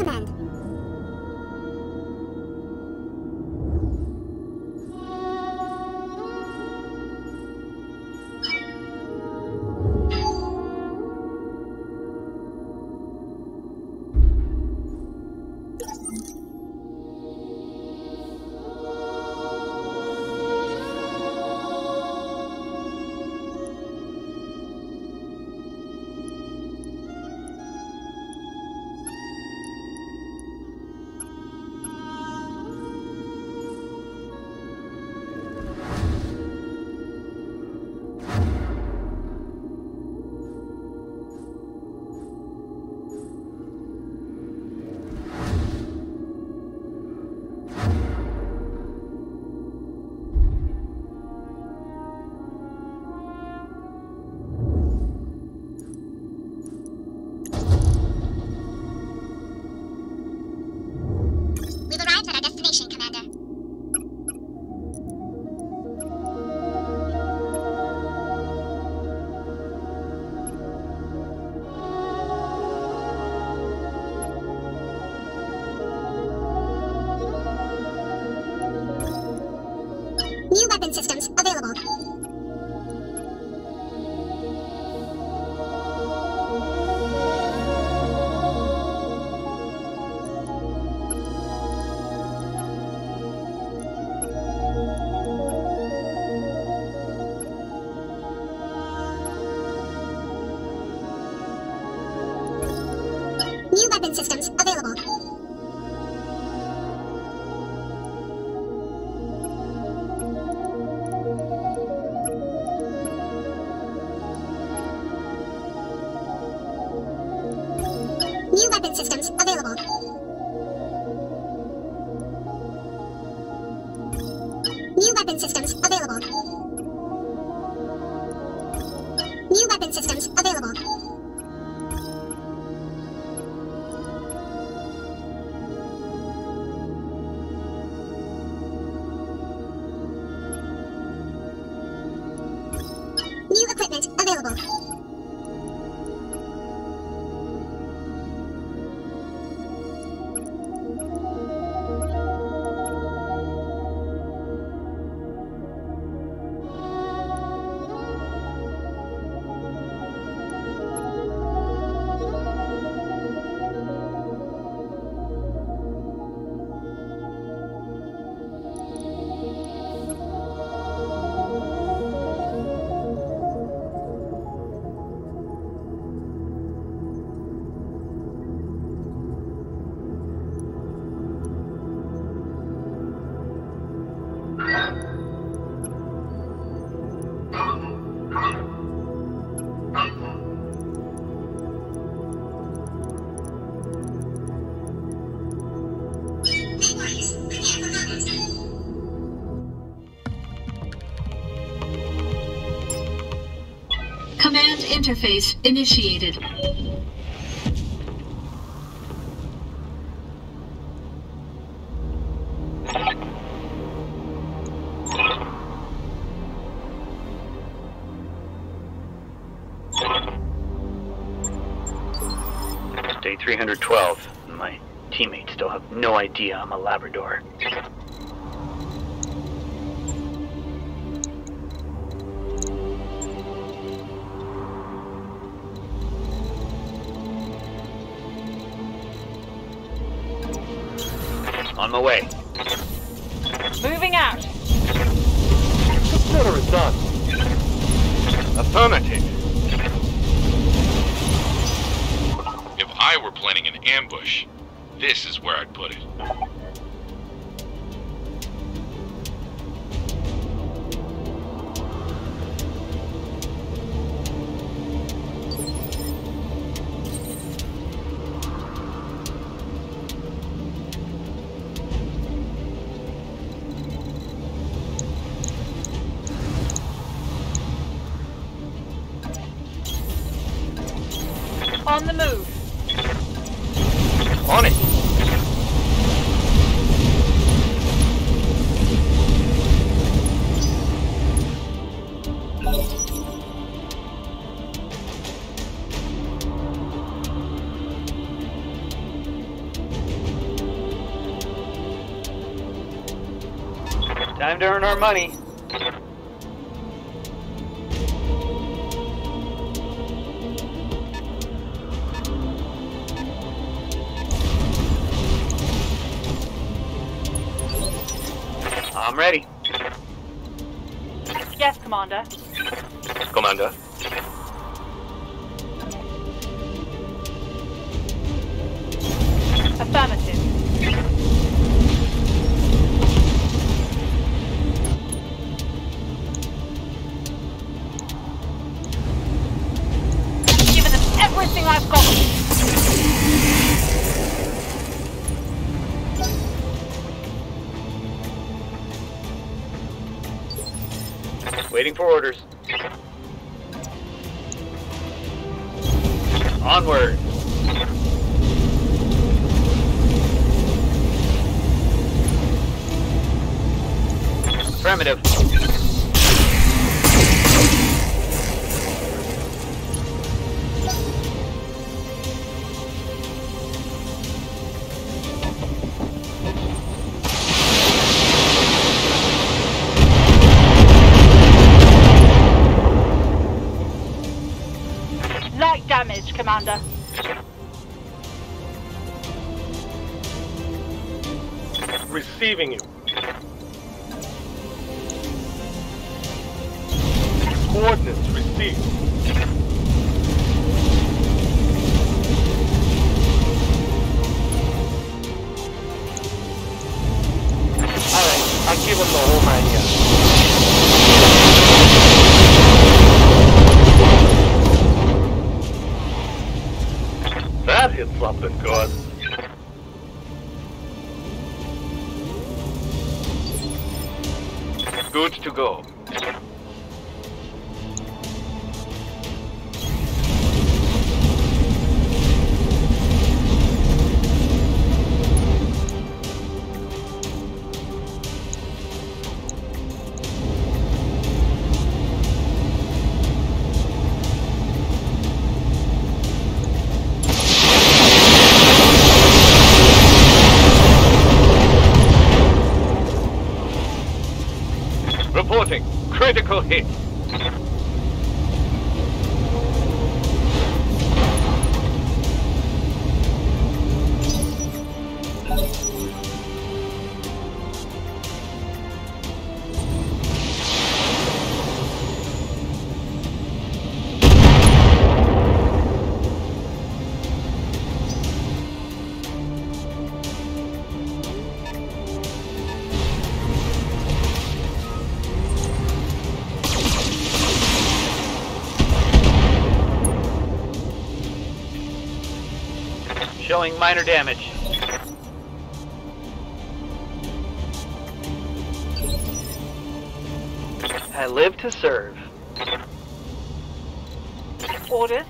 Command. Systems available. Available. Interface initiated. Day 312. My teammates still have no idea I'm a Labrador. On my way. Moving out. Consider it done. Affirmative. If I were planning an ambush, this is where I'd put it. Our money. I'm ready. Yes, Commander. Commander. Waiting for orders. Onward. Commander. Receiving you. Coordinates received. Alright, I'll give him the whole. That Good to go. Showing minor damage. I live to serve. Orders.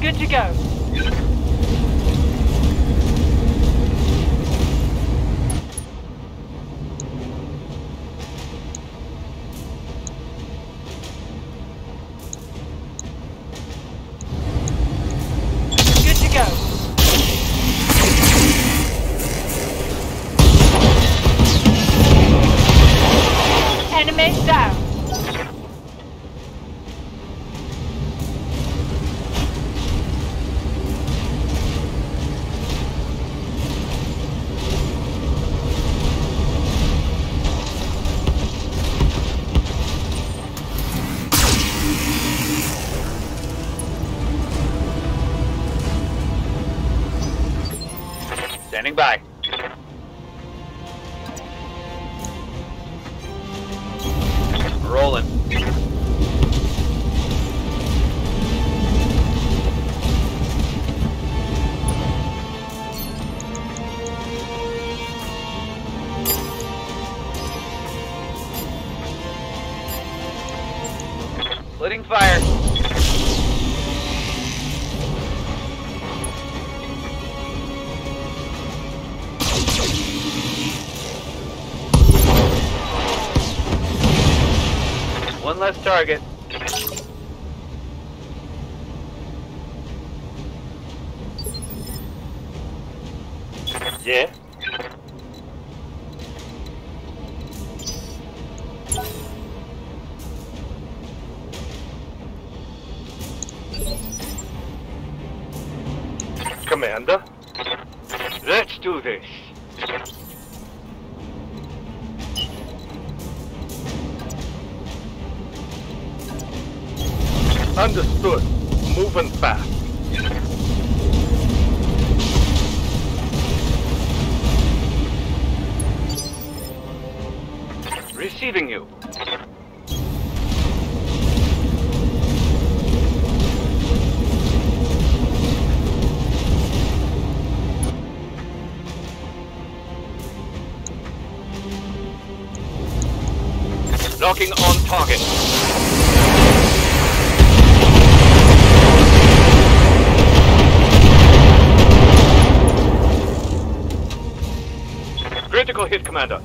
Good to go. Standing by. Commander. Let's do this. Understood. Moving fast. Receiving you. On target. Critical hit, Commander.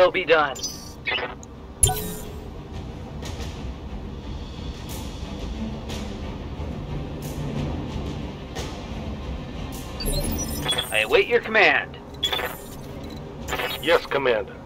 Will be done. I await your command. Yes, Commander.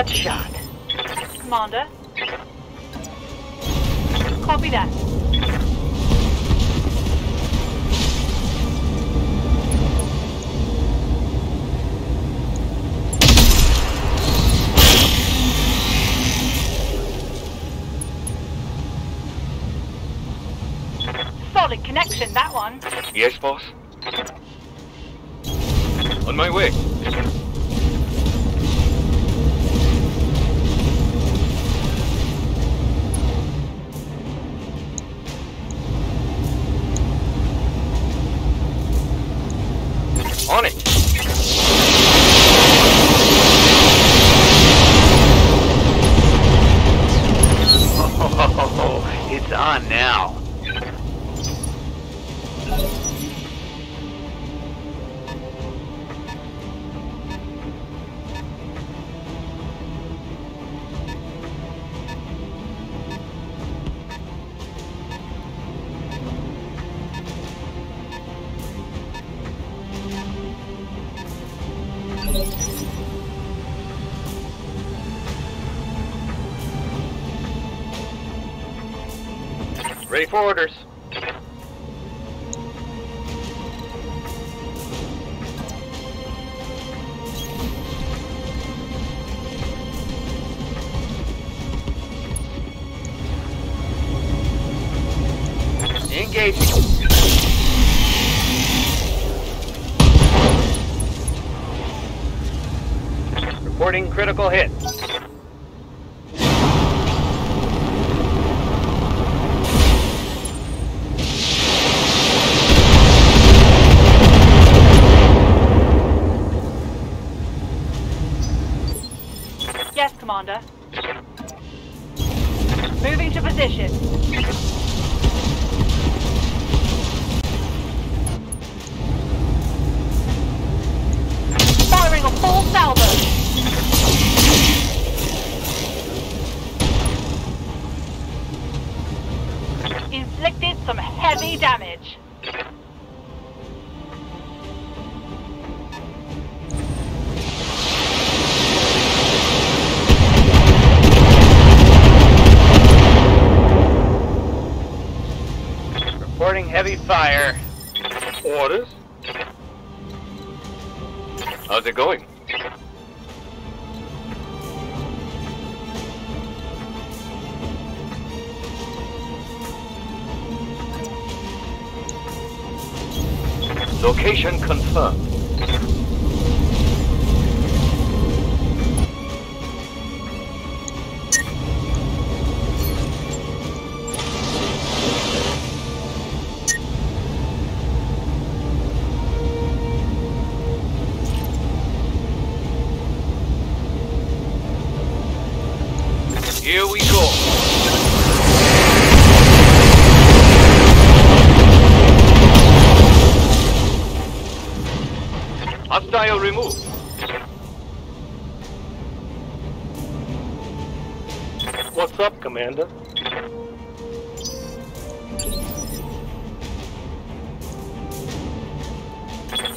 Like that shot. Commander. Copy that. Solid connection, that one. Yes, boss. On my way. Engaging. Reporting critical hit. Heavy damage. Reporting heavy fire. Orders? How's it going? Location confirmed. Removed. What's up, Commander?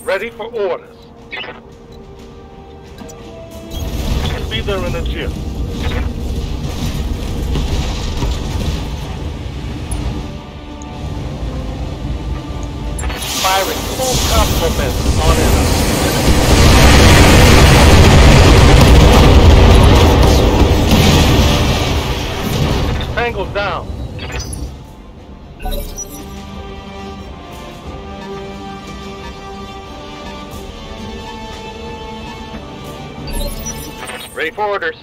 Ready for orders. Be there in a jiff. Firing full complement on Orders.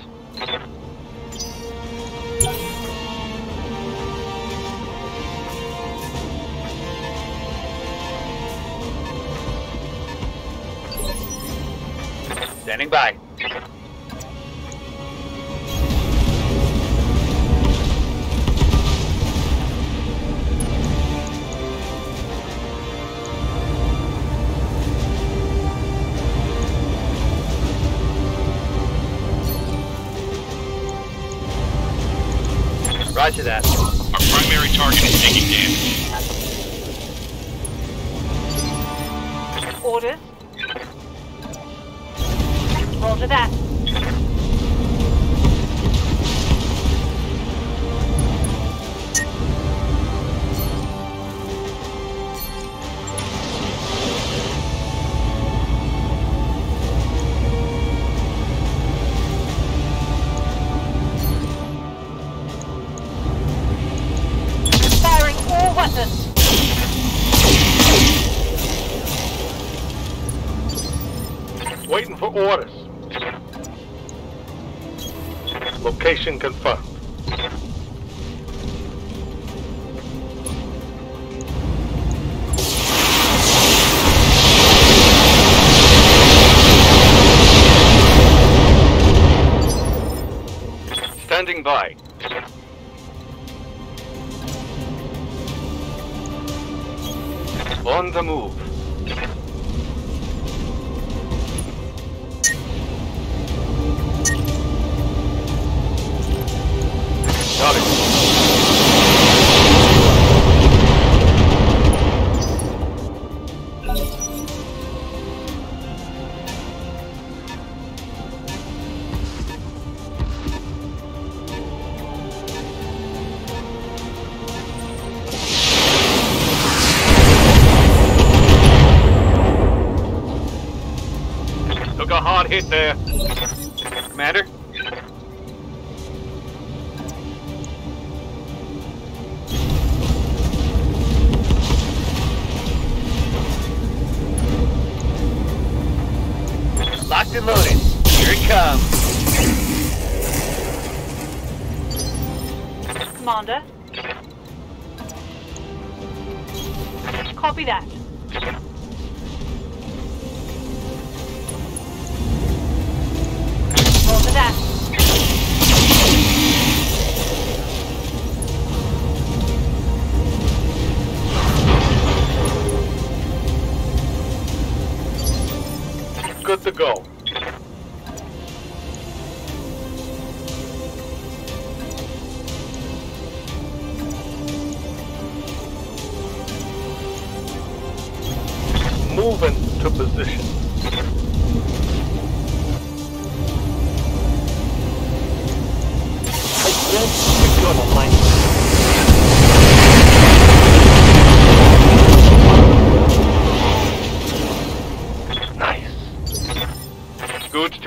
Roger that. Waiting for orders. Location confirmed. Standing by. On the move.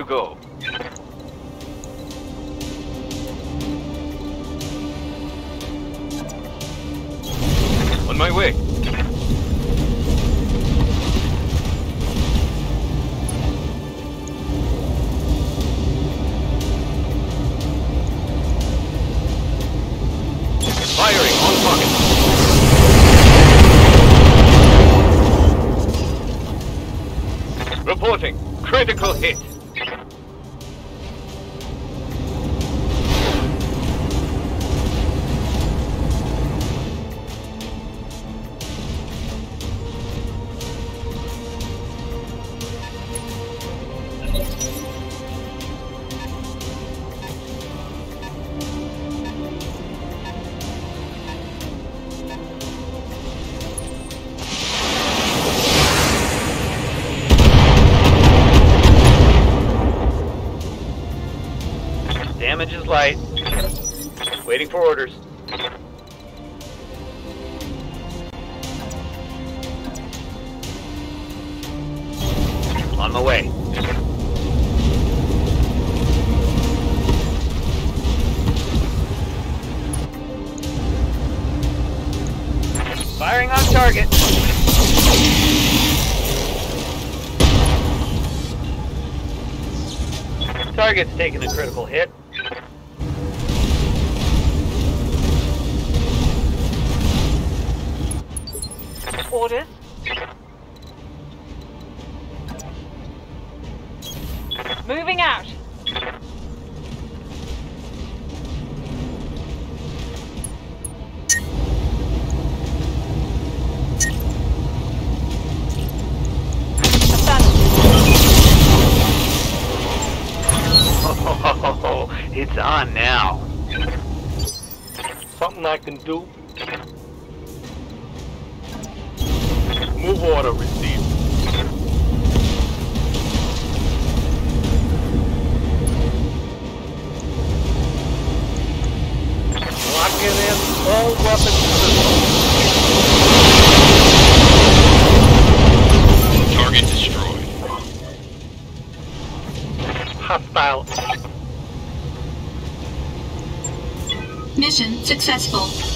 Go. On my way. Firing on target. Reporting. Critical hit. Damage is light. Waiting for orders. On my way. Firing on target. Target's taking a critical hit. Orders. Moving out. Affirmative. Oh, it's on now. Something I can do? Order received. Locking in all weapons systems. Target destroyed. Hostile. Mission successful.